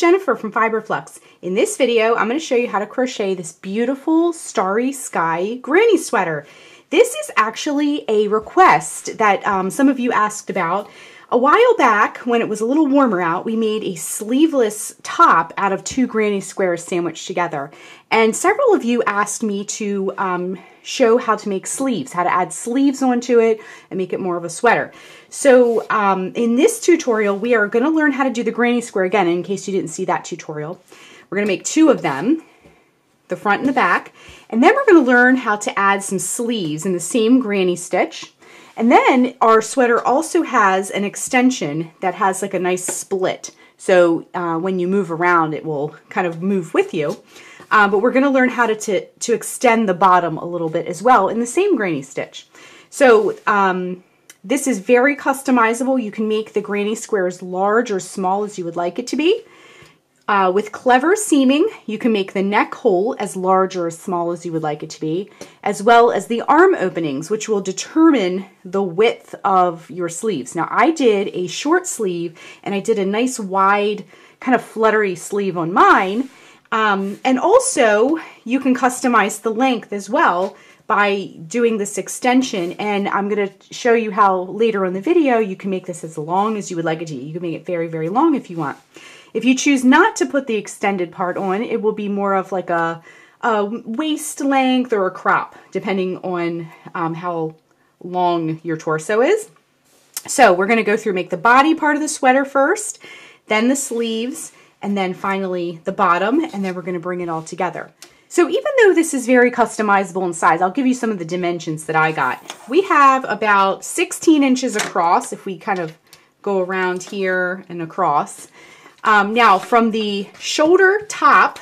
Jennifer from Fiberflux. In this video, I'm going to show you how to crochet this beautiful starry sky granny sweater. This is actually a request that um, some of you asked about. A while back, when it was a little warmer out, we made a sleeveless top out of two granny squares sandwiched together. And several of you asked me to um, show how to make sleeves, how to add sleeves onto it and make it more of a sweater. So um, in this tutorial, we are going to learn how to do the granny square again, in case you didn't see that tutorial. We're going to make two of them, the front and the back. And then we're going to learn how to add some sleeves in the same granny stitch. And then our sweater also has an extension that has like a nice split. So uh, when you move around, it will kind of move with you. Uh, but we're going to learn how to, to, to, extend the bottom a little bit as well in the same granny stitch. So um, this is very customizable. You can make the granny square as large or small as you would like it to be. Uh, with clever seaming, you can make the neck hole as large or as small as you would like it to be, as well as the arm openings, which will determine the width of your sleeves. Now, I did a short sleeve, and I did a nice wide, kind of fluttery sleeve on mine. Um, and also, you can customize the length as well by doing this extension. And I'm going to show you how later in the video you can make this as long as you would like it to. Be. You can make it very, very long if you want. If you choose not to put the extended part on, it will be more of like a, a waist length or a crop, depending on um, how long your torso is. So we're going to go through make the body part of the sweater first, then the sleeves, and then finally the bottom, and then we're going to bring it all together. So even though this is very customizable in size, I'll give you some of the dimensions that I got. We have about 16 inches across if we kind of go around here and across. Um, now, from the shoulder top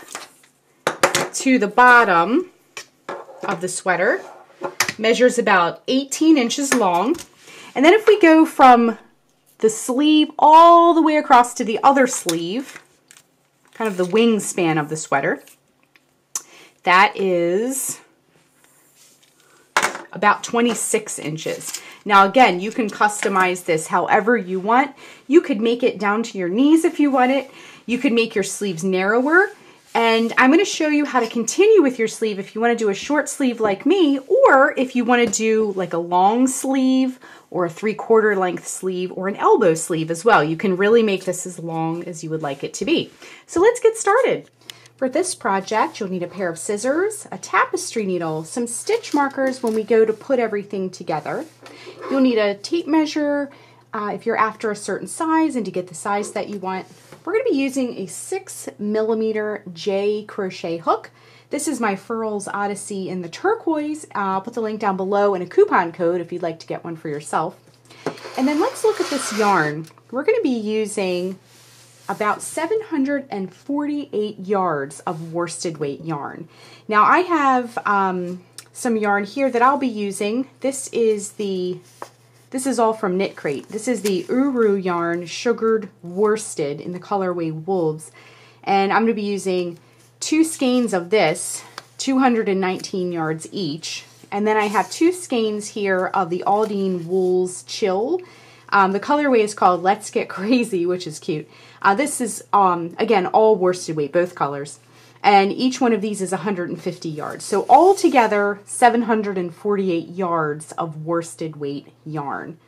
to the bottom of the sweater, measures about 18 inches long. And then if we go from the sleeve all the way across to the other sleeve, kind of the wingspan of the sweater, that is about 26 inches. Now again, you can customize this however you want. You could make it down to your knees if you want it. You could make your sleeves narrower. And I'm going to show you how to continue with your sleeve if you want to do a short sleeve like me, or if you want to do like a long sleeve or a three quarter length sleeve or an elbow sleeve as well. You can really make this as long as you would like it to be. So let's get started. For this project, you'll need a pair of scissors, a tapestry needle, some stitch markers when we go to put everything together. You'll need a tape measure uh, if you're after a certain size and to get the size that you want. We're going to be using a 6 millimeter J crochet hook. This is my Furls Odyssey in the turquoise. Uh, I'll put the link down below and a coupon code if you'd like to get one for yourself. And then let's look at this yarn. We're going to be using about 748 yards of worsted weight yarn. Now I have um, some yarn here that I'll be using. This is the this is all from Knit Crate. This is the Uru yarn sugared worsted in the colorway Wolves. And I'm going to be using two skeins of this, 219 yards each. And then I have two skeins here of the Aldine Wools Chill. Um, the colorway is called Let's Get Crazy, which is cute. Uh, this is, um, again, all worsted weight, both colors. And each one of these is 150 yards. So altogether, 748 yards of worsted weight yarn.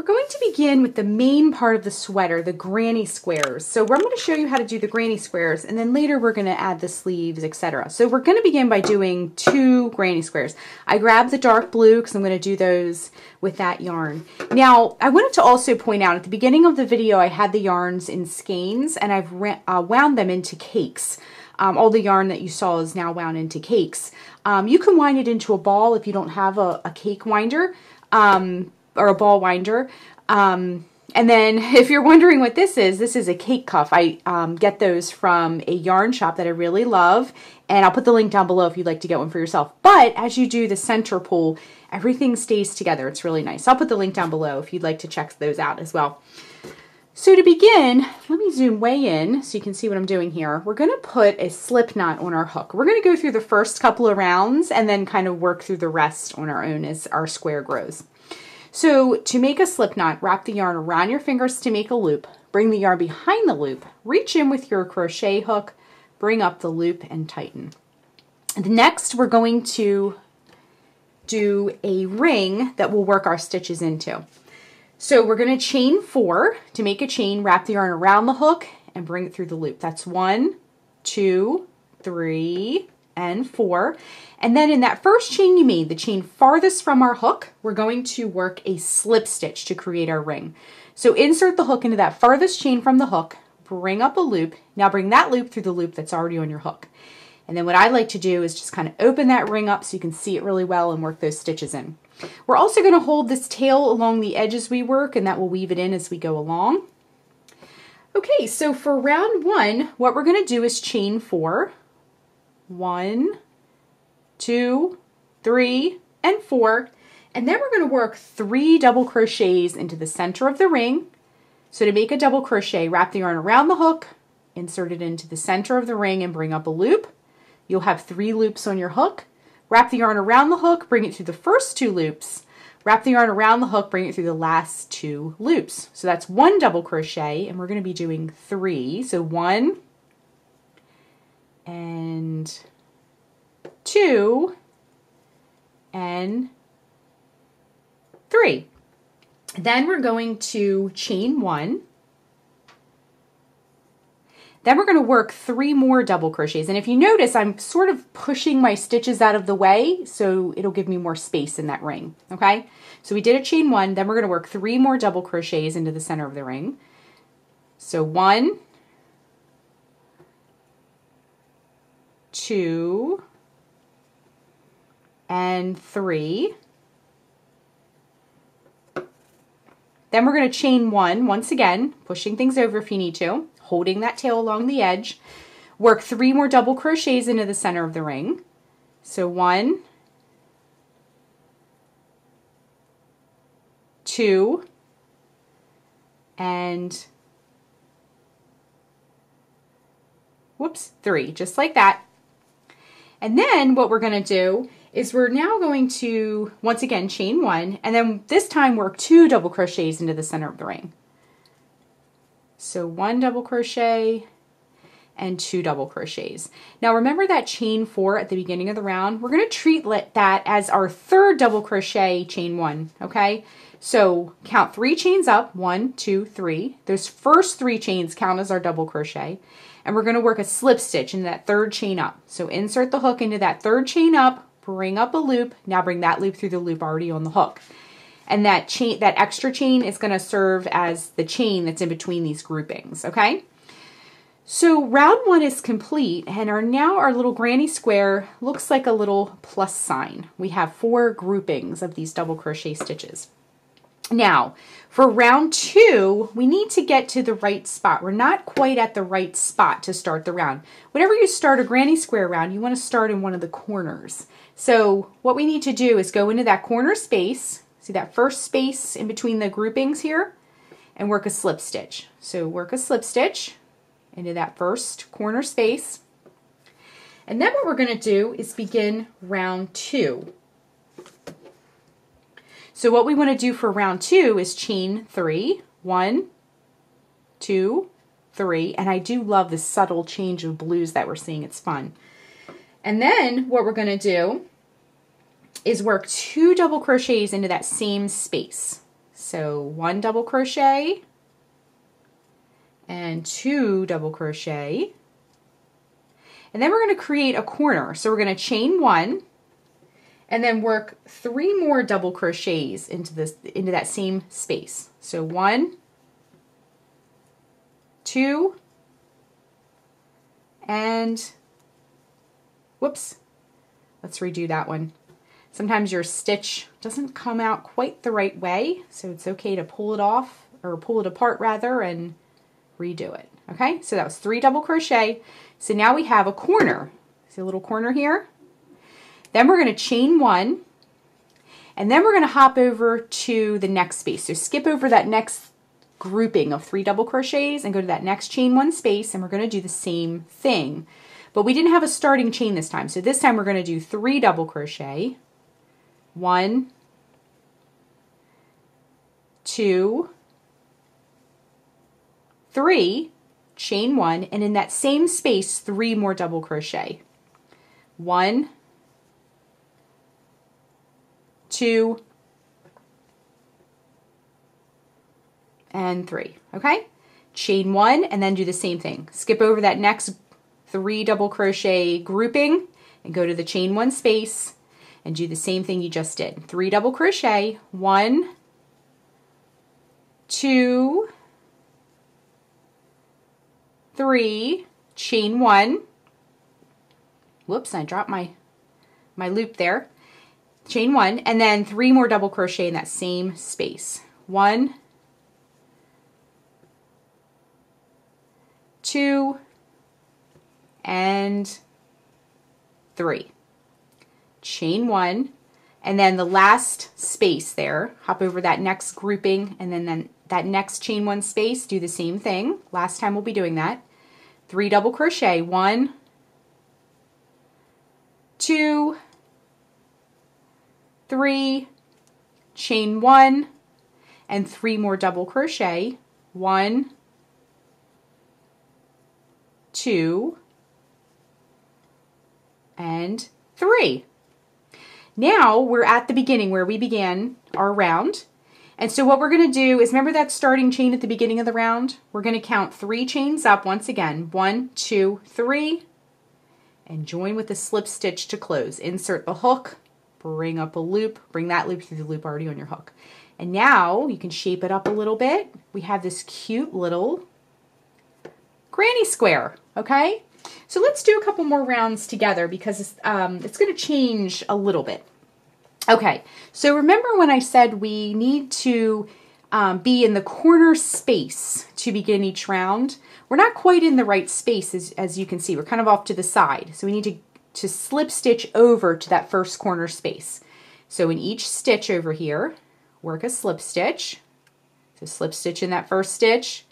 We're going to begin with the main part of the sweater, the granny squares. So I'm going to show you how to do the granny squares, and then later we're going to add the sleeves, etc. So we're going to begin by doing two granny squares. I grabbed the dark blue because I'm going to do those with that yarn. Now, I wanted to also point out at the beginning of the video, I had the yarns in skeins, and I've uh, wound them into cakes. Um, all the yarn that you saw is now wound into cakes. Um, you can wind it into a ball if you don't have a, a cake winder. Um, or a ball winder. Um, and then if you're wondering what this is, this is a cake cuff. I um, get those from a yarn shop that I really love. And I'll put the link down below if you'd like to get one for yourself. But as you do the center pull, everything stays together. It's really nice. I'll put the link down below if you'd like to check those out as well. So to begin, let me zoom way in so you can see what I'm doing here. We're going to put a slip knot on our hook. We're going to go through the first couple of rounds and then kind of work through the rest on our own as our square grows. So to make a slip knot, wrap the yarn around your fingers to make a loop, bring the yarn behind the loop, reach in with your crochet hook, bring up the loop and tighten. Next we're going to do a ring that we'll work our stitches into. So we're going to chain four to make a chain, wrap the yarn around the hook and bring it through the loop. That's one, two, three, and four. And then in that first chain you made, the chain farthest from our hook, we're going to work a slip stitch to create our ring. So insert the hook into that farthest chain from the hook, bring up a loop. Now bring that loop through the loop that's already on your hook. And then what I like to do is just kind of open that ring up so you can see it really well and work those stitches in. We're also going to hold this tail along the edges we work and that will weave it in as we go along. Okay, so for round one, what we're going to do is chain four. One, two, three, and four. And then we're going to work three double crochets into the center of the ring. So to make a double crochet, wrap the yarn around the hook, insert it into the center of the ring and bring up a loop. You'll have three loops on your hook. Wrap the yarn around the hook, bring it through the first two loops. Wrap the yarn around the hook, bring it through the last two loops. So that's one double crochet, and we're going to be doing three. So one and two and three. Then we're going to chain one. Then we're going to work three more double crochets. And if you notice, I'm sort of pushing my stitches out of the way, so it'll give me more space in that ring, okay? So we did a chain one, then we're going to work three more double crochets into the center of the ring. So one, two, and three. Then we're going to chain one once again, pushing things over if you need to, holding that tail along the edge. Work three more double crochets into the center of the ring. So one, two, and whoops, three, just like that. And then what we're going to do is we're now going to, once again, chain one, and then this time work two double crochets into the center of the ring. So one double crochet and two double crochets. Now remember that chain four at the beginning of the round? We're going to treat that as our third double crochet chain one, okay? So count three chains up, one, two, three. Those first three chains count as our double crochet. And we're going to work a slip stitch in that third chain up. So insert the hook into that third chain up, bring up a loop. Now bring that loop through the loop already on the hook. And that chain, that extra chain is going to serve as the chain that's in between these groupings, okay? So round one is complete and our now our little granny square looks like a little plus sign. We have four groupings of these double crochet stitches. Now, for round two, we need to get to the right spot. We're not quite at the right spot to start the round. Whenever you start a granny square round, you want to start in one of the corners. So what we need to do is go into that corner space, see that first space in between the groupings here, and work a slip stitch. So work a slip stitch into that first corner space. And then what we're going to do is begin round two. So what we want to do for round two is chain three, one, two, three, and I do love the subtle change of blues that we're seeing. It's fun. And then what we're going to do is work two double crochets into that same space. So one double crochet and two double crochet. And then we're going to create a corner. So we're going to chain one and then work three more double crochets into this into that same space. So one, two, and whoops, let's redo that one. Sometimes your stitch doesn't come out quite the right way, so it's okay to pull it off, or pull it apart rather, and redo it. Okay, so that was three double crochet. So now we have a corner. See a little corner here? Then we're going to chain one, and then we're going to hop over to the next space. So skip over that next grouping of three double crochets and go to that next chain one space, and we're going to do the same thing. But we didn't have a starting chain this time, so this time we're going to do three double crochet, one, two, three, chain one, and in that same space, three more double crochet. One, two, and three, okay? Chain one, and then do the same thing. Skip over that next three double crochet grouping and go to the chain one space and do the same thing you just did. Three double crochet, one, two, three, chain one. Whoops, I dropped my, my loop there. Chain one, and then three more double crochet in that same space. One, two, and three. Chain one, and then the last space there, hop over that next grouping, and then, then that next chain one space, do the same thing. Last time we'll be doing that. Three double crochet, one, two, three, chain one, and three more double crochet, one, two, and three. Now we're at the beginning where we began our round. And so what we're going to do is remember that starting chain at the beginning of the round? We're going to count three chains up once again. One, two, three, and join with the slip stitch to close. Insert the hook, bring up a loop, bring that loop through the loop already on your hook. And now you can shape it up a little bit. We have this cute little granny square, okay? So let's do a couple more rounds together because it's, um, it's going to change a little bit. Okay, so remember when I said we need to um, be in the corner space to begin each round? We're not quite in the right space as, as you can see. We're kind of off to the side. So we need to, to slip stitch over to that first corner space. So in each stitch over here, work a slip stitch. So slip stitch in that first stitch,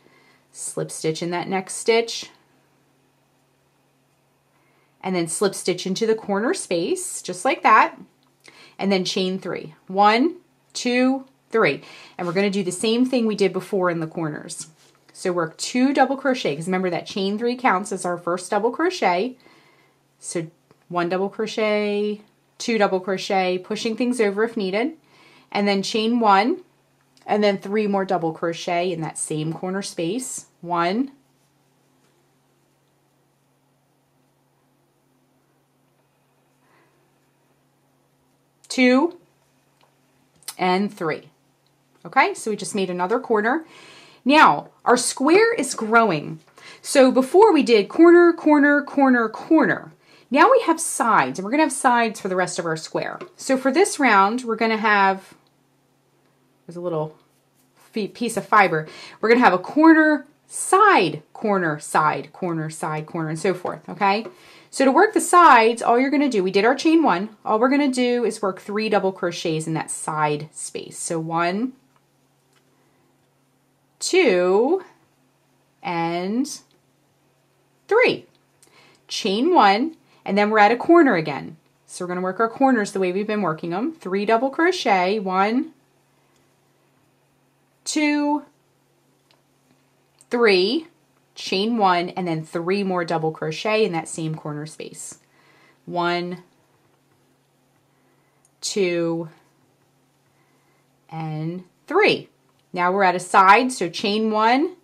slip stitch in that next stitch, and then slip stitch into the corner space, just like that, and then chain three. One, two, three. And we're going to do the same thing we did before in the corners. So work two double crochet, because remember that chain three counts as our first double crochet. So one double crochet, two double crochet, pushing things over if needed, and then chain one, and then three more double crochet in that same corner space. One, two, and three. Okay, so we just made another corner. Now, our square is growing. So before we did corner, corner, corner, corner. Now we have sides, and we're going to have sides for the rest of our square. So for this round, we're going to have, there's a little piece of fiber. We're going to have a corner, side, corner, side, corner, side, corner, and so forth, okay? So to work the sides, all you're going to do, we did our chain one, all we're going to do is work three double crochets in that side space. So one, two, and three. Chain one, and then we're at a corner again. So we're going to work our corners the way we've been working them. Three double crochet, one, two, three, chain one, and then three more double crochet in that same corner space. One, two, and three. Now we're at a side, so chain one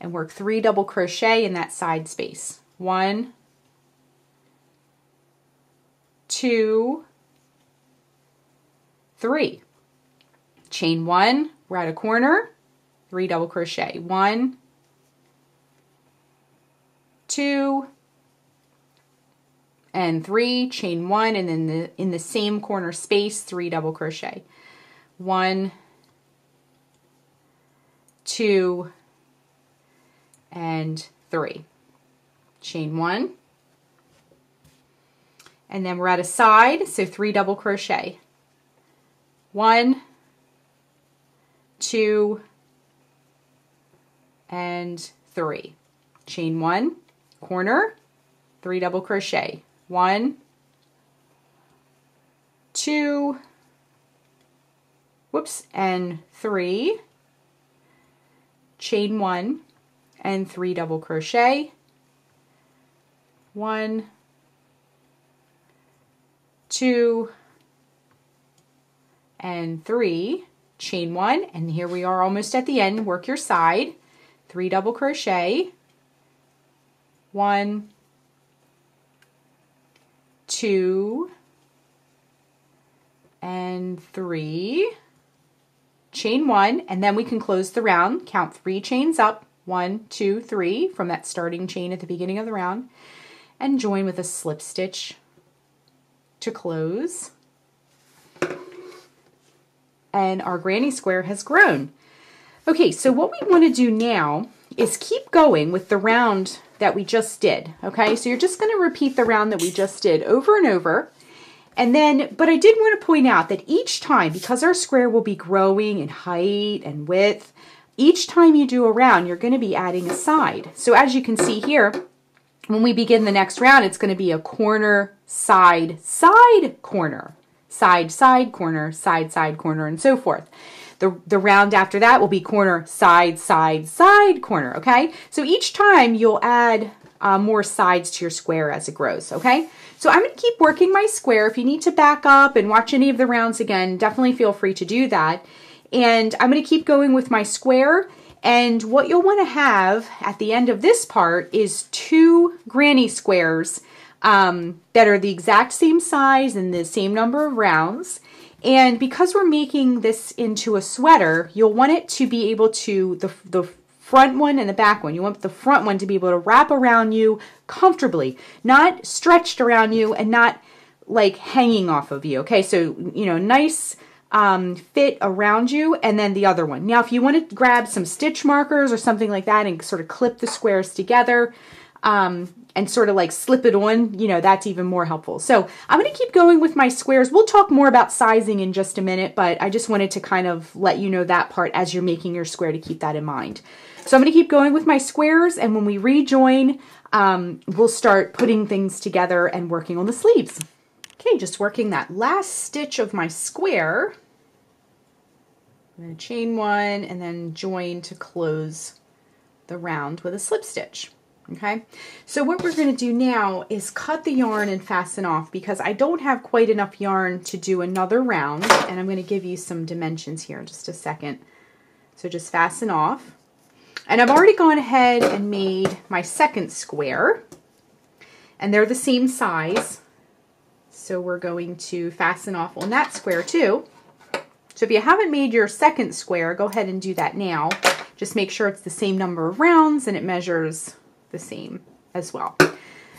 and work three double crochet in that side space. One, two, three. Chain one, we're at a corner, three double crochet. One, two, and three, chain one, and then the, in the same corner space, three double crochet. One, two, and three. Chain one. And then we're at a side, so three double crochet. One, two, and three. Chain one, corner, three double crochet. One, two, whoops, and three. Chain one, and three double crochet. One, two, and three, chain one, and here we are almost at the end. Work your side, three double crochet, one, two, and three, chain one, and then we can close the round, count three chains up, one, two, three, from that starting chain at the beginning of the round, and join with a slip stitch to close. And our granny square has grown. Okay, so what we want to do now is keep going with the round that we just did. Okay, so you're just going to repeat the round that we just did over and over. And then, but I did want to point out that each time, because our square will be growing in height and width, each time you do a round, you're going to be adding a side. So as you can see here, when we begin the next round, it's going to be a corner, side, side, corner, side, side, corner, side, side, corner, and so forth. The, the round after that will be corner, side, side, side, corner, okay? So each time you'll add uh, more sides to your square as it grows, okay? So I'm going to keep working my square. If you need to back up and watch any of the rounds again, definitely feel free to do that. And I'm going to keep going with my square and what you'll want to have at the end of this part is two granny squares um, that are the exact same size and the same number of rounds. And because we're making this into a sweater, you'll want it to be able to, the, the front one and the back one, you want the front one to be able to wrap around you comfortably, not stretched around you and not like hanging off of you. Okay, so, you know, nice um, fit around you and then the other one. Now, if you want to grab some stitch markers or something like that and sort of clip the squares together um, and sort of like slip it on, you know, that's even more helpful. So I'm going to keep going with my squares. We'll talk more about sizing in just a minute, but I just wanted to kind of let you know that part as you're making your square to keep that in mind. So I'm going to keep going with my squares and when we rejoin, um, we'll start putting things together and working on the sleeves. Okay, just working that last stitch of my square. I'm going to chain one and then join to close the round with a slip stitch. Okay, so what we're going to do now is cut the yarn and fasten off because I don't have quite enough yarn to do another round and I'm going to give you some dimensions here in just a second. So just fasten off. And I've already gone ahead and made my second square and they're the same size. So we're going to fasten off on that square too. So if you haven't made your second square, go ahead and do that now. Just make sure it's the same number of rounds and it measures the same as well.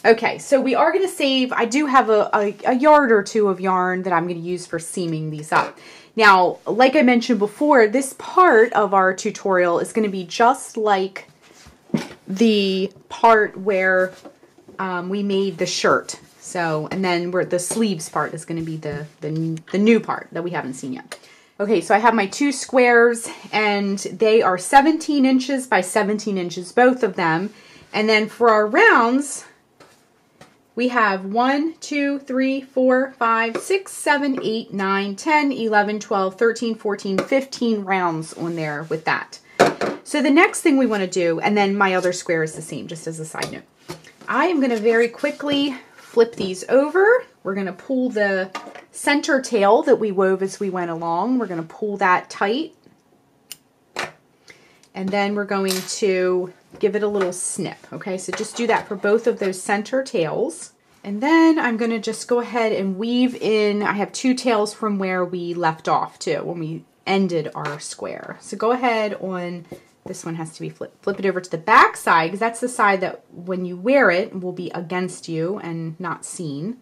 Okay, so we are going to save, I do have a, a, a, yard or two of yarn that I'm going to use for seaming these up. Now, like I mentioned before, this part of our tutorial is going to be just like the part where um, we made the shirt. So, and then where the sleeves part is going to be the, the, the new part that we haven't seen yet. Okay, so I have my two squares and they are 17 inches by 17 inches, both of them. And then for our rounds, we have 1, 2, 3, 4, 5, 6, 7, 8, 9, 10, 11, 12, 13, 14, 15 rounds on there with that. So the next thing we want to do, and then my other square is the same, just as a side note. I am going to very quickly flip these over. We're going to pull the center tail that we wove as we went along. We're going to pull that tight. And then we're going to give it a little snip. Okay, so just do that for both of those center tails. And then I'm going to just go ahead and weave in, I have two tails from where we left off too, when we ended our square. So go ahead on, this one has to be flip, flip it over to the back side because that's the side that when you wear it will be against you and not seen.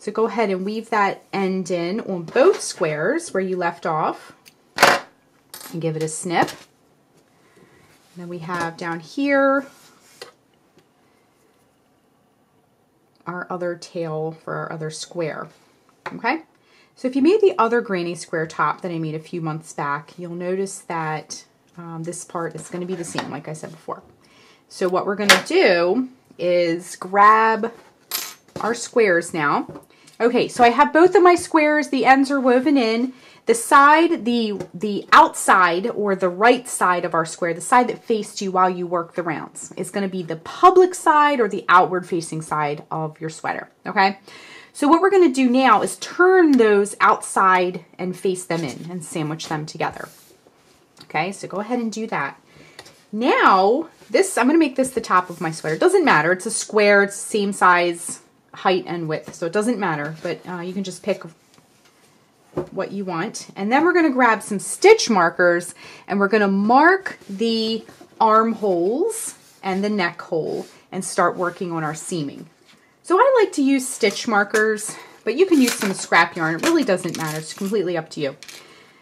So go ahead and weave that end in on both squares where you left off and give it a snip. And then we have down here our other tail for our other square. Okay, so if you made the other granny square top that I made a few months back, you'll notice that um, this part is going to be the same, like I said before. So what we're going to do is grab our squares now Okay, so I have both of my squares. The ends are woven in. the side, the, the outside or the right side of our square, the side that faced you while you work the rounds is going to be the public side or the outward facing side of your sweater, okay? So what we're going to do now is turn those outside and face them in and sandwich them together. Okay, so go ahead and do that. Now, this, I'm going to make this the top of my sweater. It doesn't matter. It's a square. It's the same size, height, and width. So it doesn't matter, but uh, you can just pick what you want. And then we're going to grab some stitch markers and we're going to mark the armholes and the neck hole and start working on our seaming. So I like to use stitch markers, but you can use some scrap yarn. It really doesn't matter. It's completely up to you.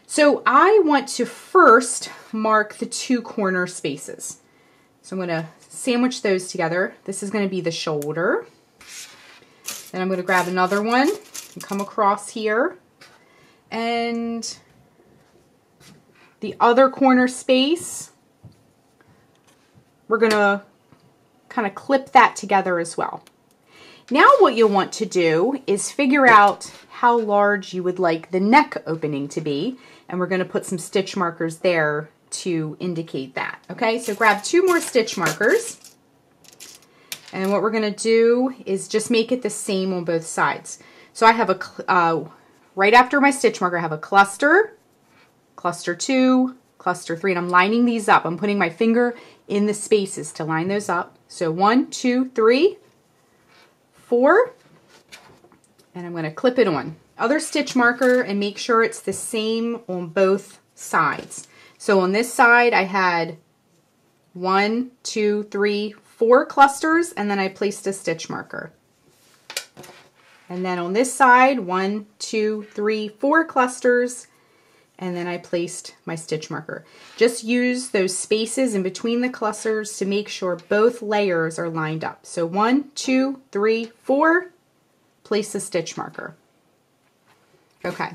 So I want to first mark the two corner spaces. So I'm going to sandwich those together. This is going to be the shoulder. Then I'm going to grab another one and come across here. And the other corner space, we're going to kind of clip that together as well. Now what you'll want to do is figure out how large you would like the neck opening to be. And we're going to put some stitch markers there to indicate that. Okay, so grab two more stitch markers. And what we're going to do is just make it the same on both sides. So I have a, uh, right after my stitch marker, I have a cluster, cluster two, cluster three, and I'm lining these up. I'm putting my finger in the spaces to line those up. So one, two, three, four, and I'm going to clip it on. Other stitch marker and make sure it's the same on both sides. So on this side I had one, two, three, four clusters and then I placed a stitch marker. And then on this side, one, two, three, four clusters and then I placed my stitch marker. Just use those spaces in between the clusters to make sure both layers are lined up. So one, two, three, four, place the stitch marker. Okay,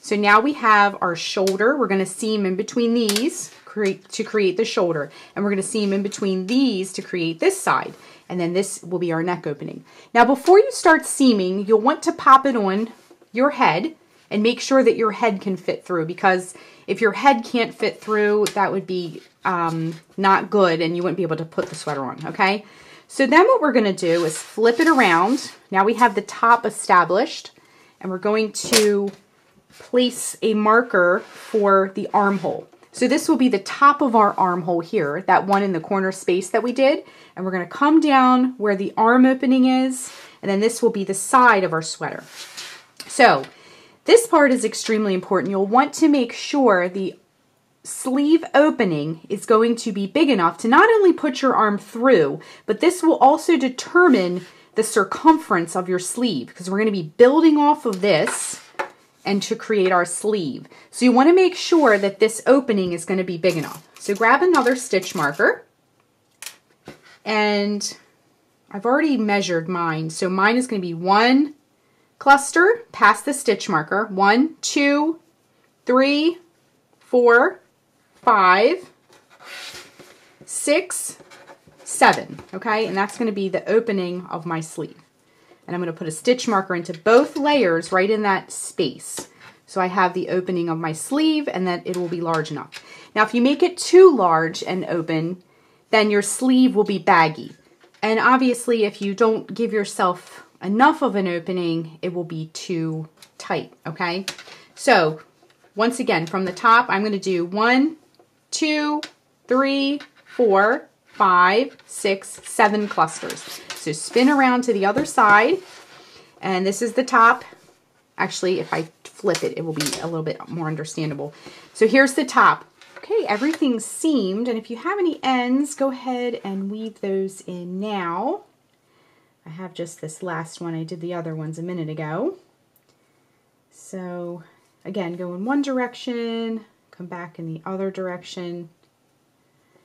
so now we have our shoulder. We're going to seam in between these create, to create the shoulder. And we're going to seam in between these to create this side. And then this will be our neck opening. Now before you start seaming, you'll want to pop it on your head and make sure that your head can fit through because if your head can't fit through, that would be um, not good and you wouldn't be able to put the sweater on, okay? So then what we're gonna do is flip it around. Now we have the top established and we're going to place a marker for the armhole. So this will be the top of our armhole here, that one in the corner space that we did. And we're gonna come down where the arm opening is, and then this will be the side of our sweater. So this part is extremely important. You'll want to make sure the sleeve opening is going to be big enough to not only put your arm through, but this will also determine the circumference of your sleeve because we're going to be building off of this and to create our sleeve. So you want to make sure that this opening is going to be big enough. So grab another stitch marker and I've already measured mine. So mine is going to be one cluster past the stitch marker. One, two, three, four, five, six, seven, okay? And that's gonna be the opening of my sleeve. And I'm gonna put a stitch marker into both layers right in that space. So I have the opening of my sleeve and that it will be large enough. Now, if you make it too large and open, then your sleeve will be baggy. And obviously, if you don't give yourself enough of an opening, it will be too tight, okay? So once again, from the top, I'm gonna do one, two, three, four, five, six, seven clusters. So spin around to the other side, and this is the top. Actually, if I flip it, it will be a little bit more understandable. So here's the top. Okay, everything's seamed, and if you have any ends, go ahead and weave those in now. I have just this last one. I did the other ones a minute ago. So again, go in one direction, come back in the other direction,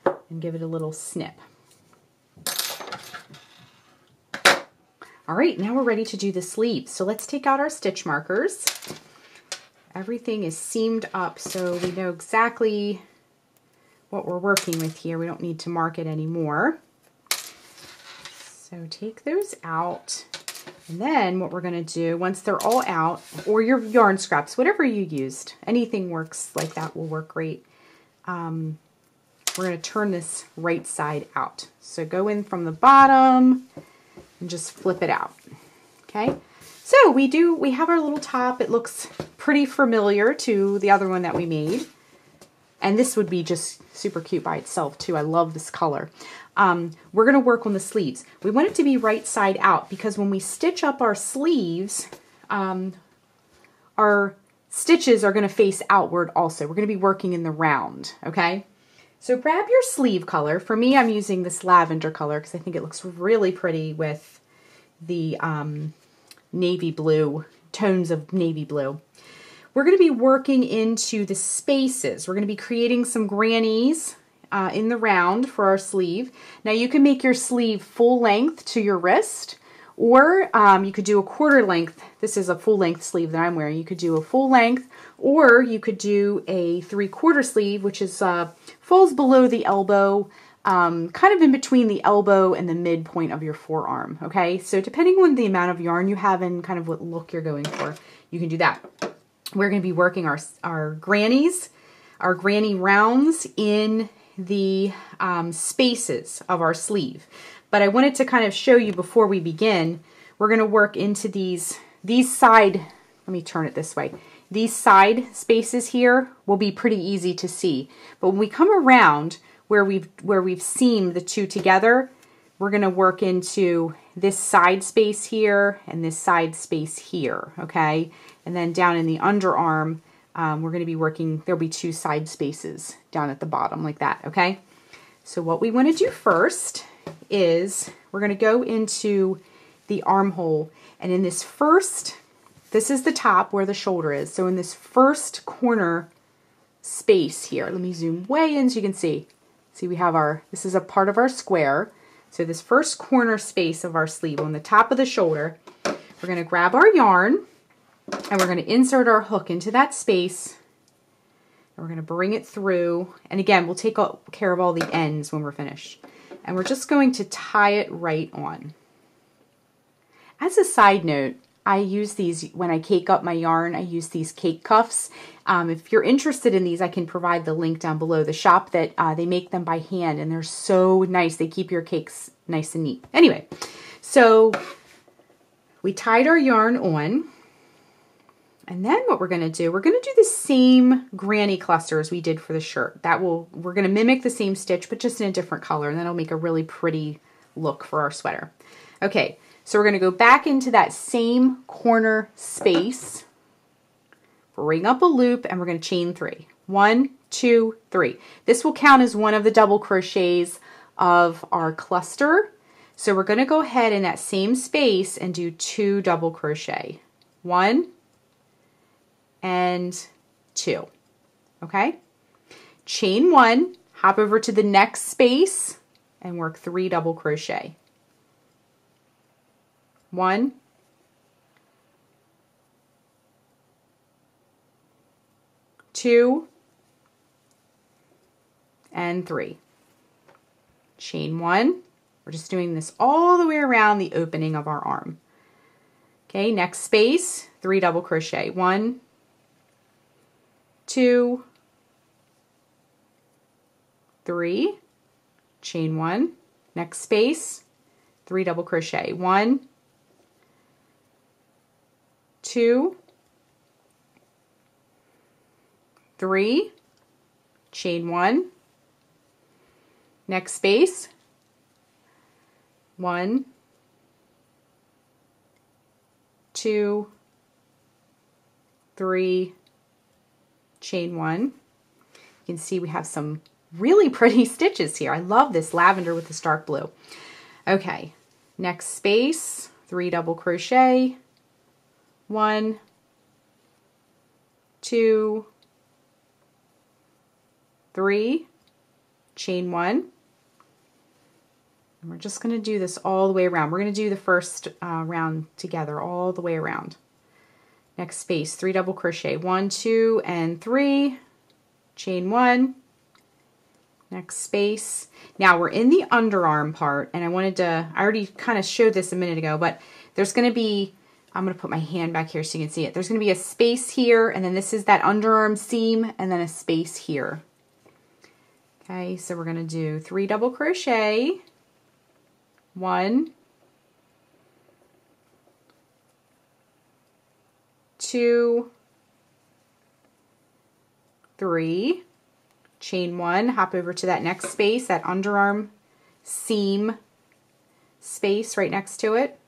and give it a little snip. All right, now we're ready to do the sleeves. So let's take out our stitch markers. Everything is seamed up so we know exactly what we're working with here. We don't need to mark it anymore. So take those out And then what we're going to do, once they're all out, or your yarn scraps, whatever you used, anything works like that will work great. Um, we're going to turn this right side out. So go in from the bottom and just flip it out. Okay. So we do, we have our little top. It looks pretty familiar to the other one that we made. And this would be just super cute by itself too. I love this color. Um, we're going to work on the sleeves. We want it to be right side out because when we stitch up our sleeves, um, our stitches are going to face outward also. We're going to be working in the round, okay? So grab your sleeve color. For me, I'm using this lavender color because I think it looks really pretty with the um, navy blue, tones of navy blue. We're going to be working into the spaces. We're going to be creating some grannies uh, in the round for our sleeve. Now you can make your sleeve full length to your wrist or um, you could do a quarter length. This is a full length sleeve that I'm wearing. You could do a full length or you could do a three quarter sleeve which is uh, falls below the elbow um, kind of in between the elbow and the midpoint of your forearm. Okay, so depending on the amount of yarn you have and kind of what look you're going for, you can do that. We're going to be working our, our grannies, our granny rounds in the um, spaces of our sleeve. But I wanted to kind of show you before we begin, we're going to work into these, these side, let me turn it this way. These side spaces here will be pretty easy to see. But when we come around where we've, where we've seamed the two together, we're going to work into this side space here and this side space here, okay? And then down in the underarm, um, we're going to be working, there'll be two side spaces down at the bottom like that, okay? So what we want to do first is we're going to go into the armhole and in this first, this is the top where the shoulder is. So in this first corner space here, let me zoom way in so you can see. See we have our, this is a part of our square. So this first corner space of our sleeve on the top of the shoulder, we're going to grab our yarn and we're going to insert our hook into that space. And we're going to bring it through. And again, we'll take care of all the ends when we're finished. And we're just going to tie it right on. As a side note, I use these when I cake up my yarn. I use these cake cuffs. Um, if you're interested in these, I can provide the link down below. The shop that uh, they make them by hand, and they're so nice. They keep your cakes nice and neat. Anyway, so we tied our yarn on. And then what we're going to do, we're going to do the same granny cluster as we did for the shirt. That will, we're going to mimic the same stitch, but just in a different color. And that'll make a really pretty look for our sweater. Okay, so we're going to go back into that same corner space, bring up a loop, and we're going to chain three. One, two, three. This will count as one of the double crochets of our cluster. So we're going to go ahead in that same space and do two double crochet. One, and two. Okay? Chain one, hop over to the next space and work three double crochet. One, two, and three. Chain one. We're just doing this all the way around the opening of our arm. Okay, next space, three double crochet. One, two, three, chain one, next space, three double crochet, one, two, three, chain one, next space, one, two, three, chain one. You can see we have some really pretty stitches here. I love this lavender with this dark blue. Okay, next space, three double crochet, one, two, three, chain one. And we're just going to do this all the way around. We're going to do the first uh, round together all the way around. Next space, three double crochet, one, two, and three, chain one, next space. Now we're in the underarm part, and I wanted to, I already kind of showed this a minute ago, but there's going to be, I'm going to put my hand back here so you can see it. There's going to be a space here, and then this is that underarm seam, and then a space here. Okay, so we're going to do three double crochet, one, two, three, chain one, hop over to that next space, that underarm seam space right next to it,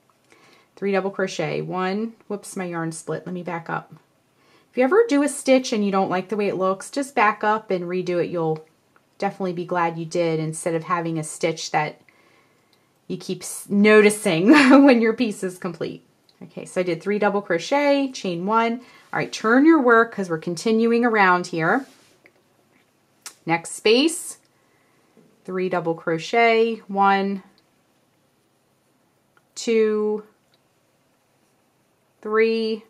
three double crochet, one, whoops, my yarn split, let me back up. If you ever do a stitch and you don't like the way it looks, just back up and redo it. You'll definitely be glad you did instead of having a stitch that you keep noticing when your piece is complete. Okay, so I did three double crochet, chain one. All right, turn your work because we're continuing around here. Next space, three double crochet, one, two, three,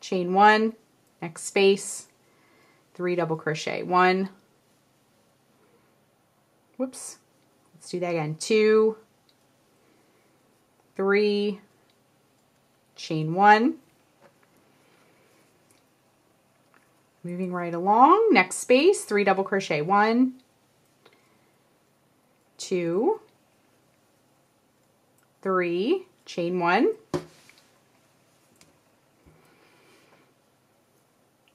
chain one, next space, three double crochet, one, whoops, let's do that again, two, three, chain one, moving right along, next space, three double crochet, one, two, three, chain one,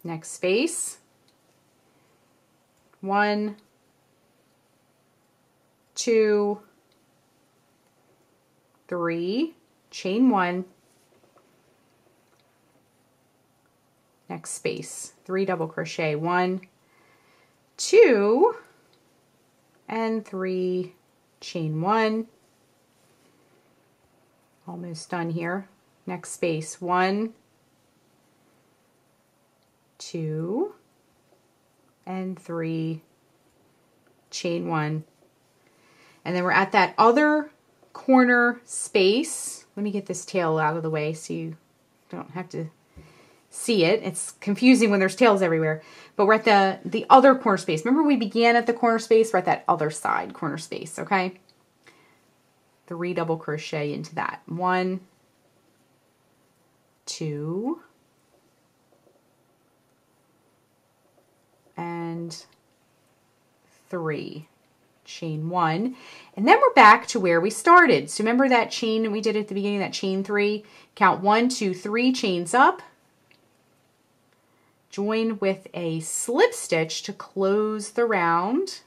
next space, one, two, three, chain one, next space, three double crochet, one, two, and three, chain one, almost done here, next space, one, two, and three, chain one, and then we're at that other corner space. Let me get this tail out of the way so you don't have to see it. It's confusing when there's tails everywhere. But we're at the, the other corner space. Remember we began at the corner space? We're at that other side corner space, okay? Three double crochet into that. One, two, and three chain one, and then we're back to where we started. So remember that chain we did at the beginning, that chain three? Count one, two, three chains up, join with a slip stitch to close the round,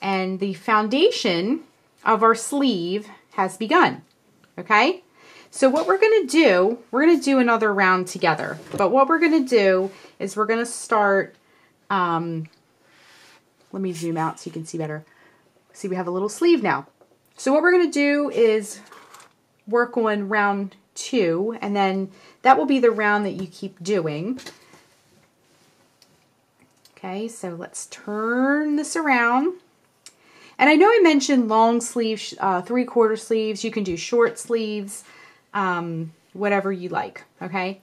and the foundation of our sleeve has begun, okay? So what we're going to do, we're going to do another round together, but what we're going to do is we're going to start um, let me zoom out so you can see better. See, we have a little sleeve now. So what we're going to do is work on round two, and then that will be the round that you keep doing. Okay, so let's turn this around. And I know I mentioned long sleeves, uh, three quarter sleeves. You can do short sleeves, um, whatever you like, okay?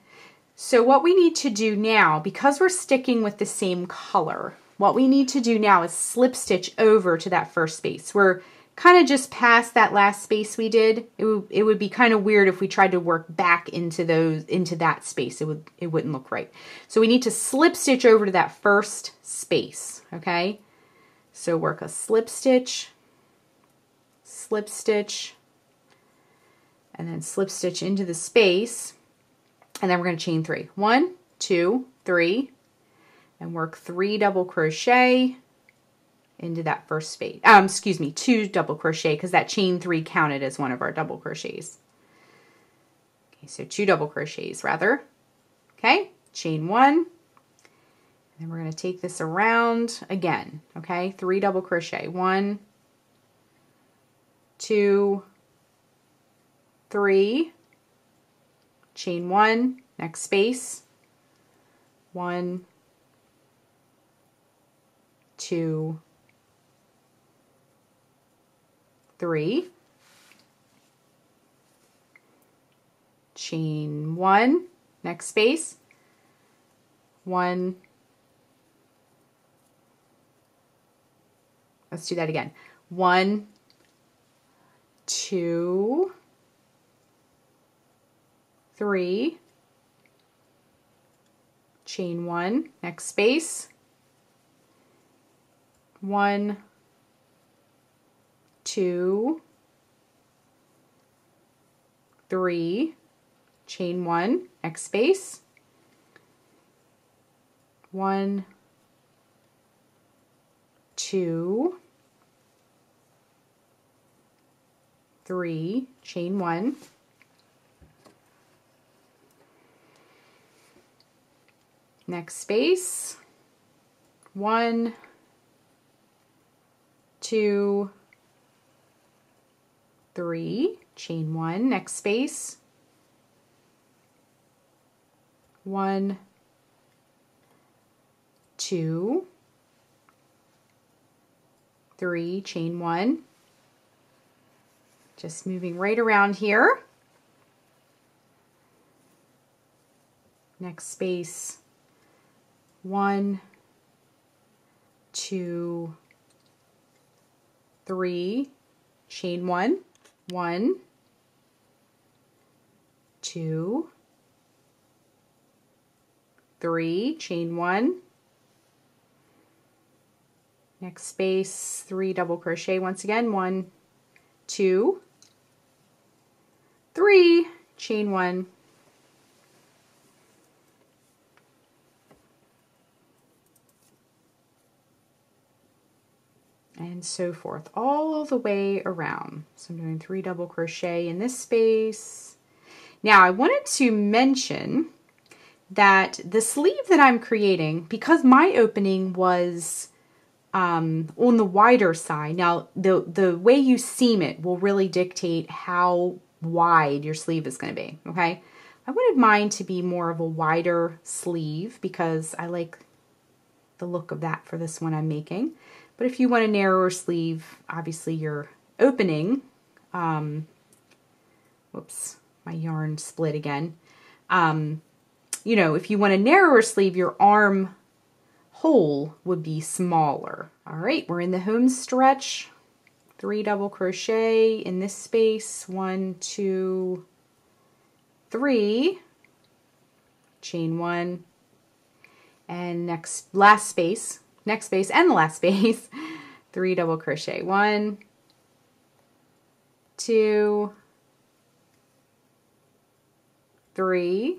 So what we need to do now, because we're sticking with the same color, what we need to do now is slip stitch over to that first space. We're kind of just past that last space we did. It would, it would be kind of weird if we tried to work back into those into that space. It would it wouldn't look right. So we need to slip stitch over to that first space, okay? So work a slip stitch, slip stitch, and then slip stitch into the space. And then we're going to chain three. One, two, three, and work three double crochet into that first space. Um, excuse me, two double crochet because that chain three counted as one of our double crochets. Okay, so two double crochets rather. Okay, chain one. And then we're going to take this around again. Okay, three double crochet. One, two, three, chain one, next space, one, two, three, chain one, next space, one, let's do that again, one, two, three, chain one, next space, one, two, three, chain one, next space, one, two, three, chain one, next space, one, two, three, chain one, next space, one, two, three, chain one, just moving right around here. Next space, one, two, three, chain one, one, two, three, chain one, next space, three double crochet once again, one, two, three, chain one, and so forth all the way around. So I'm doing three double crochet in this space. Now I wanted to mention that the sleeve that I'm creating, because my opening was um, on the wider side, now the, the way you seam it will really dictate how wide your sleeve is going to be, okay? I wanted mine to be more of a wider sleeve because I like the look of that for this one I'm making. But if you want a narrower sleeve, obviously your opening, um, whoops, my yarn split again. Um, you know, if you want a narrower sleeve, your arm hole would be smaller. All right, we're in the home stretch. Three double crochet in this space. One, two, three. Chain one. And next, last space, next space and the last space, three double crochet. One, two, three,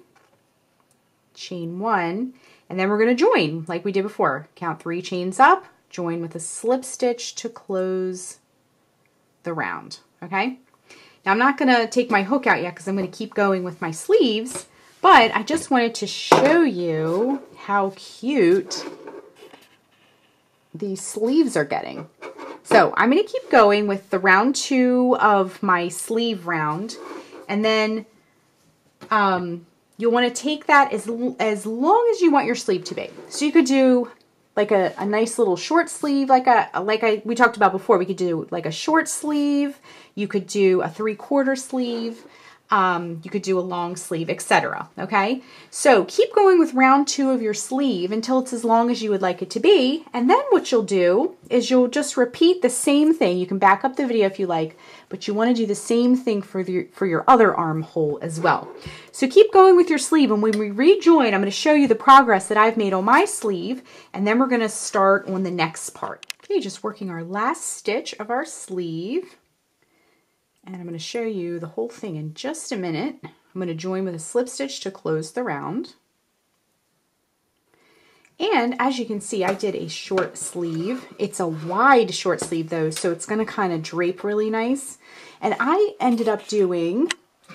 chain one, and then we're going to join like we did before. Count three chains up, join with a slip stitch to close the round, okay? Now I'm not going to take my hook out yet because I'm going to keep going with my sleeves, but I just wanted to show you how cute these sleeves are getting. So I'm going to keep going with the round two of my sleeve round. And then um, you'll want to take that as, as long as you want your sleeve to be. So you could do like a, a nice little short sleeve, like a like I we talked about before. We could do like a short sleeve. You could do a three quarter sleeve. Um, you could do a long sleeve, etc. Okay, so keep going with round two of your sleeve until it's as long as you would like it to be. And then what you'll do is you'll just repeat the same thing. You can back up the video if you like, but you want to do the same thing for, the, for your other armhole as well. So keep going with your sleeve. And when we rejoin, I'm going to show you the progress that I've made on my sleeve. And then we're going to start on the next part. Okay, just working our last stitch of our sleeve. And I'm going to show you the whole thing in just a minute. I'm going to join with a slip stitch to close the round. And as you can see, I did a short sleeve. It's a wide short sleeve though, so it's going to kind of drape really nice. And I ended up doing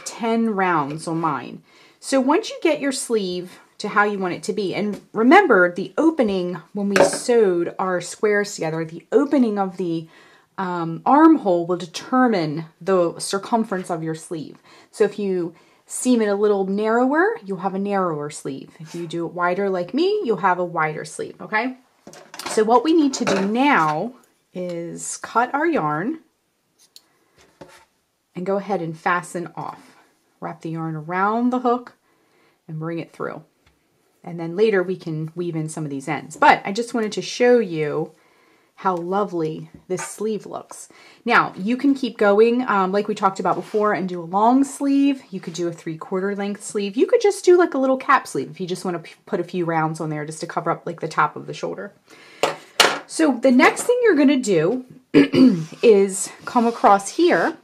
10 rounds on mine. So once you get your sleeve to how you want it to be, and remember the opening when we sewed our squares together, the opening of the um, armhole will determine the circumference of your sleeve. So if you seam it a little narrower, you'll have a narrower sleeve. If you do it wider like me, you'll have a wider sleeve, okay? So what we need to do now is cut our yarn and go ahead and fasten off. Wrap the yarn around the hook and bring it through. And then later we can weave in some of these ends. But I just wanted to show you how lovely this sleeve looks. Now, you can keep going um, like we talked about before and do a long sleeve. You could do a three quarter length sleeve. You could just do like a little cap sleeve if you just want to put a few rounds on there just to cover up like the top of the shoulder. So the next thing you're going to do is come across here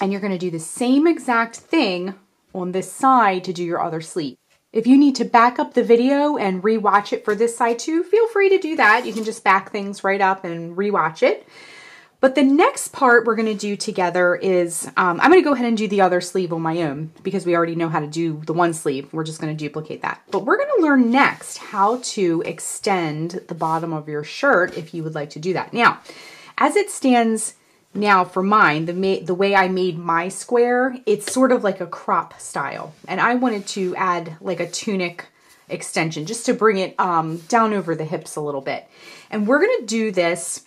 and you're going to do the same exact thing on this side to do your other sleeve. If you need to back up the video and rewatch it for this side too, feel free to do that. You can just back things right up and rewatch it. But the next part we're going to do together is, um, I'm going to go ahead and do the other sleeve on my own because we already know how to do the one sleeve. We're just going to duplicate that. But we're going to learn next how to extend the bottom of your shirt if you would like to do that. Now, as it stands now for mine, the, the way I made my square, it's sort of like a crop style. And I wanted to add like a tunic extension just to bring it um, down over the hips a little bit. And we're gonna do this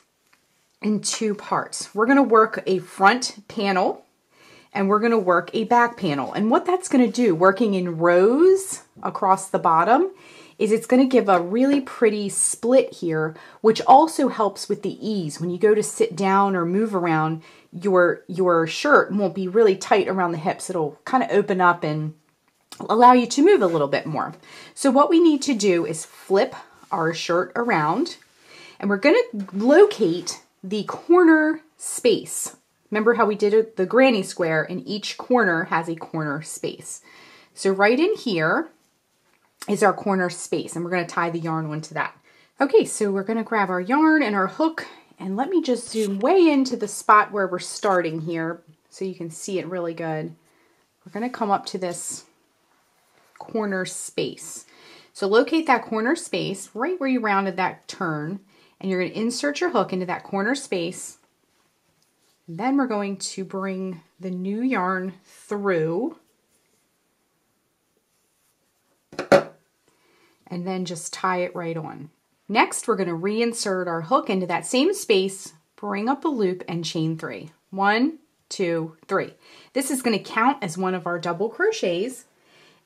in two parts. We're gonna work a front panel and we're gonna work a back panel. And what that's gonna do, working in rows across the bottom, is it's going to give a really pretty split here, which also helps with the ease. When you go to sit down or move around, your, your shirt won't be really tight around the hips. It'll kind of open up and allow you to move a little bit more. So what we need to do is flip our shirt around and we're going to locate the corner space. Remember how we did the granny square and each corner has a corner space. So right in here, is our corner space and we're going to tie the yarn onto that. Okay, so we're going to grab our yarn and our hook and let me just zoom way into the spot where we're starting here so you can see it really good. We're going to come up to this corner space. So locate that corner space right where you rounded that turn and you're going to insert your hook into that corner space. Then we're going to bring the new yarn through and then just tie it right on. Next, we're going to reinsert our hook into that same space, bring up a loop and chain three. One, two, three. This is going to count as one of our double crochets.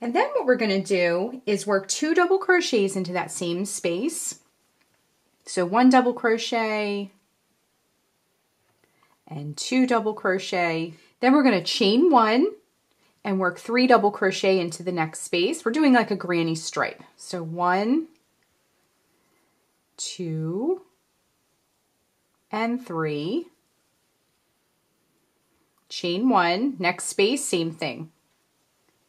And then what we're going to do is work two double crochets into that same space. So one double crochet and two double crochet. Then we're going to chain one and work three double crochet into the next space. We're doing like a granny stripe. So one, two, and three. Chain one, next space, same thing.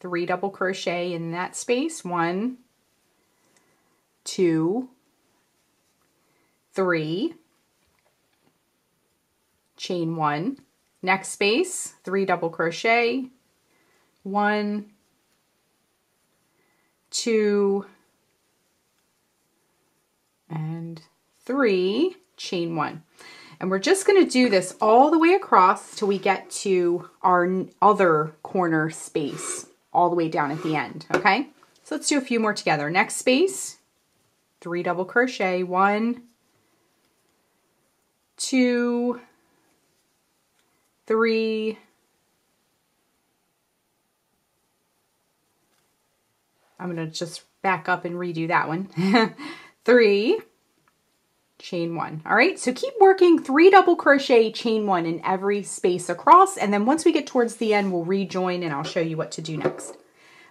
Three double crochet in that space. One, two, three. Chain one, next space, three double crochet, one, two, and three, chain one. And we're just going to do this all the way across till we get to our other corner space all the way down at the end, okay? So let's do a few more together. Next space, three double crochet, one, two, three, I'm going to just back up and redo that one. three, chain one. All right, so keep working three double crochet, chain one in every space across. And then once we get towards the end, we'll rejoin and I'll show you what to do next.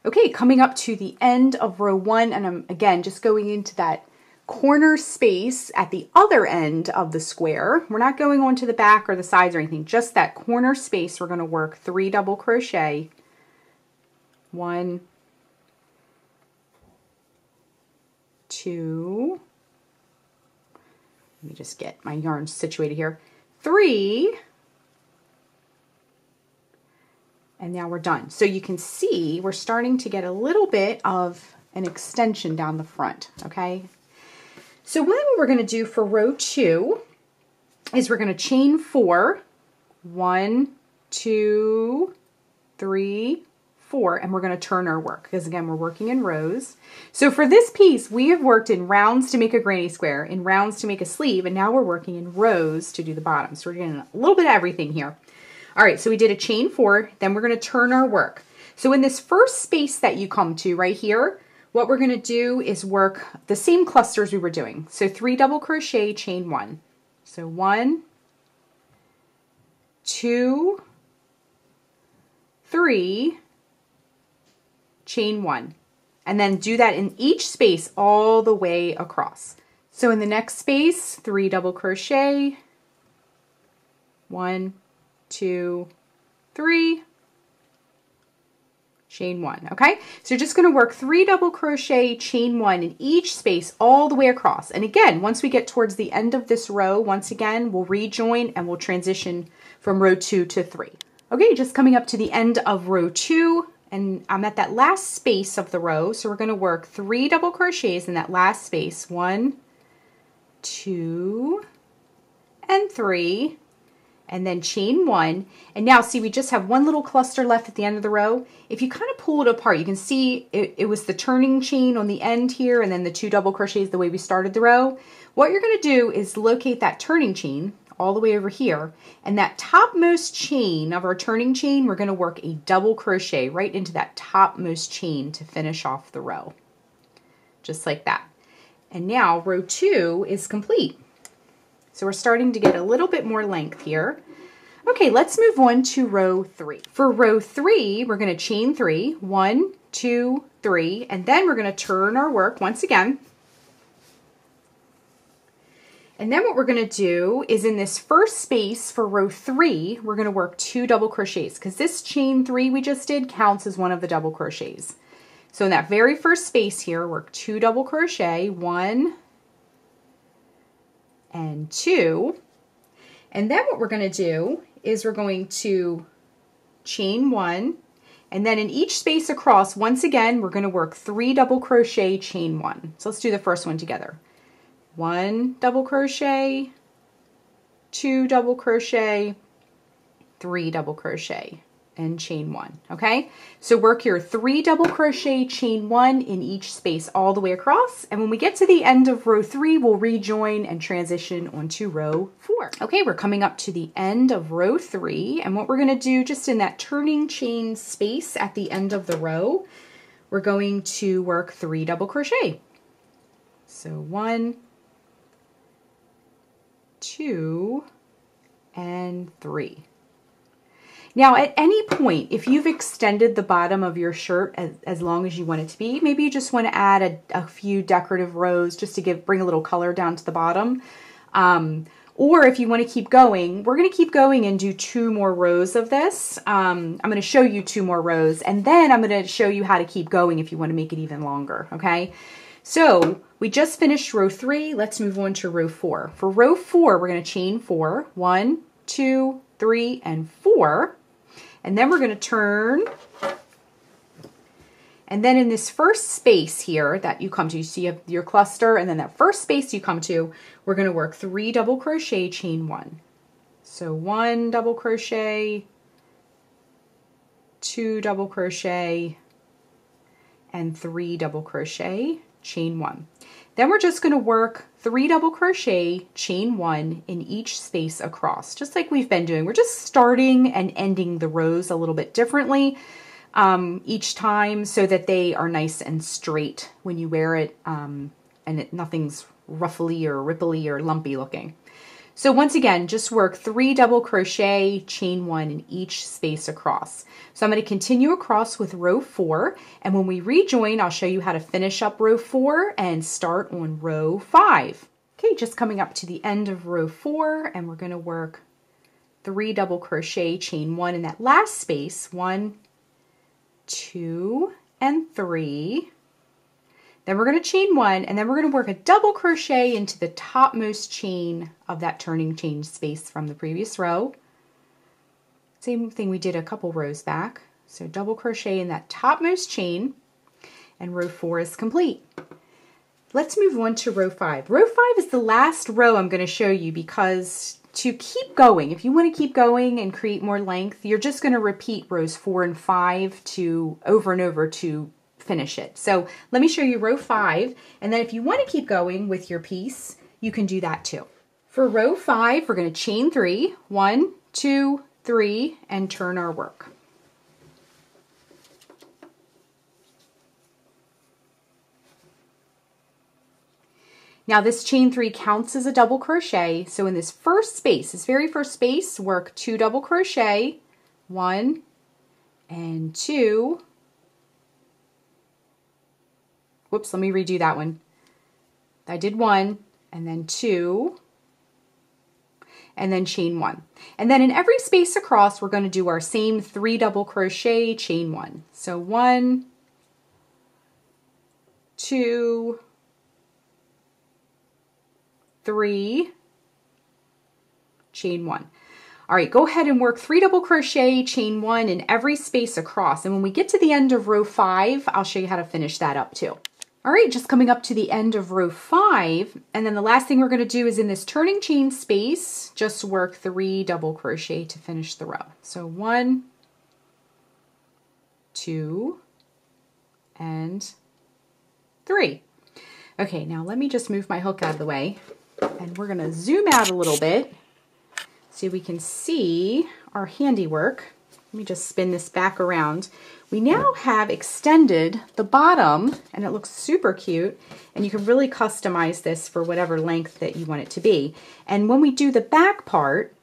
Okay, coming up to the end of row one, and I'm again just going into that corner space at the other end of the square. We're not going on to the back or the sides or anything, just that corner space. We're gonna work three double crochet, one, two, let me just get my yarn situated here, three, and now we're done. So you can see we're starting to get a little bit of an extension down the front, okay? So what we're gonna do for row two is we're gonna chain four, one, two, three, four and we're going to turn our work because again we're working in rows. So for this piece we have worked in rounds to make a granny square, in rounds to make a sleeve, and now we're working in rows to do the bottom. So we're getting a little bit of everything here. All right, so we did a chain four, then we're going to turn our work. So in this first space that you come to right here, what we're going to do is work the same clusters we were doing. So three double crochet, chain one. So one, two, three, chain one. And then do that in each space all the way across. So in the next space, three double crochet, one, two, three, chain one, okay? So you're just gonna work three double crochet, chain one in each space all the way across. And again, once we get towards the end of this row, once again, we'll rejoin and we'll transition from row two to three. Okay, just coming up to the end of row two, and I'm at that last space of the row, so we're gonna work three double crochets in that last space. One, two, and three, and then chain one. And now see, we just have one little cluster left at the end of the row. If you kind of pull it apart, you can see it, it was the turning chain on the end here and then the two double crochets the way we started the row. What you're gonna do is locate that turning chain all the way over here and that topmost chain of our turning chain, we're gonna work a double crochet right into that topmost chain to finish off the row. Just like that. And now row two is complete. So we're starting to get a little bit more length here. Okay, let's move on to row three. For row three, we're gonna chain three, one, two, three, and then we're gonna turn our work once again. And then what we're gonna do is in this first space for row three, we're gonna work two double crochets because this chain three we just did counts as one of the double crochets. So in that very first space here, work two double crochet, one, and two. And then what we're going to do is we're going to chain one and then in each space across, once again, we're going to work three double crochet, chain one. So let's do the first one together. One double crochet, two double crochet, three double crochet and chain one, okay? So work your three double crochet, chain one in each space all the way across. And when we get to the end of row three, we'll rejoin and transition onto row four. Okay, we're coming up to the end of row three. And what we're gonna do just in that turning chain space at the end of the row, we're going to work three double crochet. So one, two, and three. Now, at any point, if you've extended the bottom of your shirt as, as long as you want it to be, maybe you just want to add a, a few decorative rows just to give bring a little color down to the bottom. Um, or if you want to keep going, we're going to keep going and do two more rows of this. Um, I'm going to show you two more rows, and then I'm going to show you how to keep going if you want to make it even longer, okay? So we just finished row three. Let's move on to row four. For row four, we're going to chain four. One, two, three, and four. And then we're going to turn. And then in this first space here that you come to, you see your cluster, and then that first space you come to, we're going to work three double crochet, chain one. So one double crochet, two double crochet, and three double crochet, chain one. Then we're just going to work three double crochet, chain one in each space across, just like we've been doing. We're just starting and ending the rows a little bit differently um, each time so that they are nice and straight when you wear it um, and it, nothing's ruffly or ripply or lumpy looking. So once again, just work three double crochet, chain one in each space across. So I'm going to continue across with row four, and when we rejoin, I'll show you how to finish up row four and start on row five. Okay, just coming up to the end of row four, and we're going to work three double crochet, chain one in that last space, one, two, and three. Then we're going to chain one and then we're going to work a double crochet into the topmost chain of that turning chain space from the previous row. Same thing we did a couple rows back. So double crochet in that topmost chain and row four is complete. Let's move on to row five. Row five is the last row I'm going to show you because to keep going, if you want to keep going and create more length, you're just going to repeat rows four and five to over and over to finish it. So let me show you row five. And then if you want to keep going with your piece, you can do that too. For row five, we're going to chain three, one, two, three, and turn our work. Now this chain three counts as a double crochet. So in this first space, this very first space, work two double crochet, one and two. Whoops, let me redo that one. I did one and then two and then chain one. And then in every space across, we're going to do our same three double crochet, chain one. So one, two, three, chain one. All right, go ahead and work three double crochet, chain one in every space across. And when we get to the end of row five, I'll show you how to finish that up too. All right, just coming up to the end of row five. And then the last thing we're gonna do is in this turning chain space, just work three double crochet to finish the row. So one, two, and three. Okay, now let me just move my hook out of the way and we're gonna zoom out a little bit so we can see our handiwork. Let me just spin this back around. We now have extended the bottom and it looks super cute and you can really customize this for whatever length that you want it to be. And when we do the back part,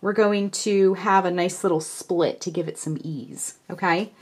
we're going to have a nice little split to give it some ease, okay?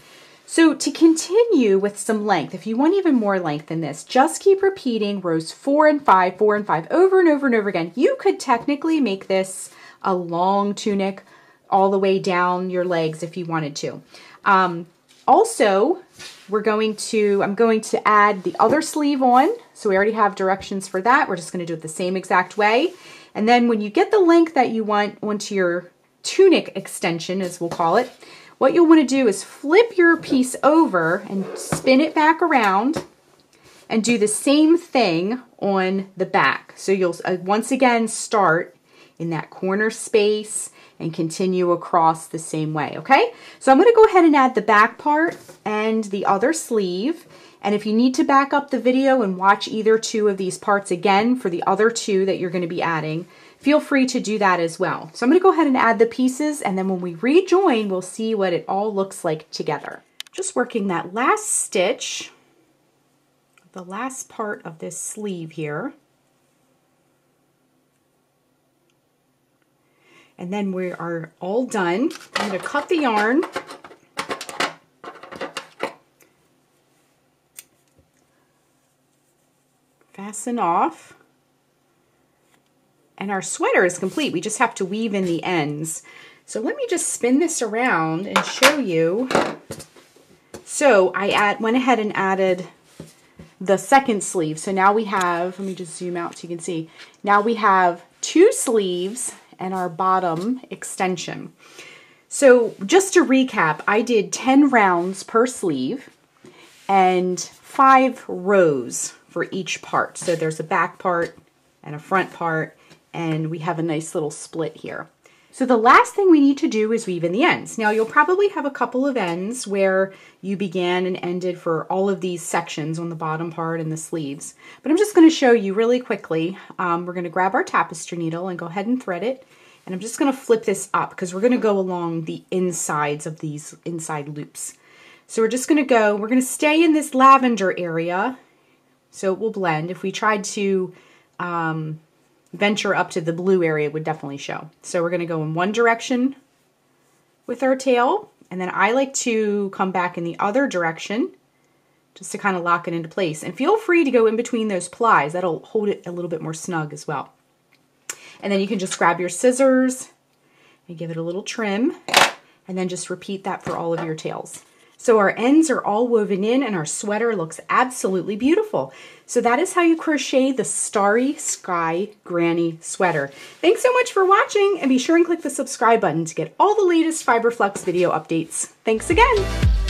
So to continue with some length, if you want even more length than this, just keep repeating rows four and five, four and five, over and over and over again. You could technically make this a long tunic all the way down your legs if you wanted to. Um, also, we're going to, I'm going to add the other sleeve on. So we already have directions for that. We're just gonna do it the same exact way. And then when you get the length that you want onto your tunic extension, as we'll call it, what you'll want to do is flip your piece over and spin it back around and do the same thing on the back. So you'll uh, once again start in that corner space and continue across the same way, okay? So I'm going to go ahead and add the back part and the other sleeve. And if you need to back up the video and watch either two of these parts again for the other two that you're going to be adding, feel free to do that as well. So I'm going to go ahead and add the pieces and then when we rejoin, we'll see what it all looks like together. Just working that last stitch, the last part of this sleeve here. And then we are all done. I'm going to cut the yarn. Fasten off. And our sweater is complete. We just have to weave in the ends. So let me just spin this around and show you. So I add, went ahead and added the second sleeve. So now we have, let me just zoom out so you can see. Now we have two sleeves and our bottom extension. So just to recap, I did 10 rounds per sleeve and five rows for each part. So there's a back part and a front part and we have a nice little split here. So the last thing we need to do is weave in the ends. Now you'll probably have a couple of ends where you began and ended for all of these sections on the bottom part and the sleeves. But I'm just going to show you really quickly. Um, we're going to grab our tapestry needle and go ahead and thread it. And I'm just going to flip this up because we're going to go along the insides of these inside loops. So we're just going to go, we're going to stay in this lavender area so it will blend. If we tried to um, venture up to the blue area would definitely show. So we're going to go in one direction with our tail, and then I like to come back in the other direction just to kind of lock it into place. And feel free to go in between those plies. That'll hold it a little bit more snug as well. And then you can just grab your scissors and give it a little trim, and then just repeat that for all of your tails. So our ends are all woven in and our sweater looks absolutely beautiful. So that is how you crochet the Starry Sky Granny sweater. Thanks so much for watching and be sure and click the subscribe button to get all the latest Fiberflux video updates. Thanks again.